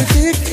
music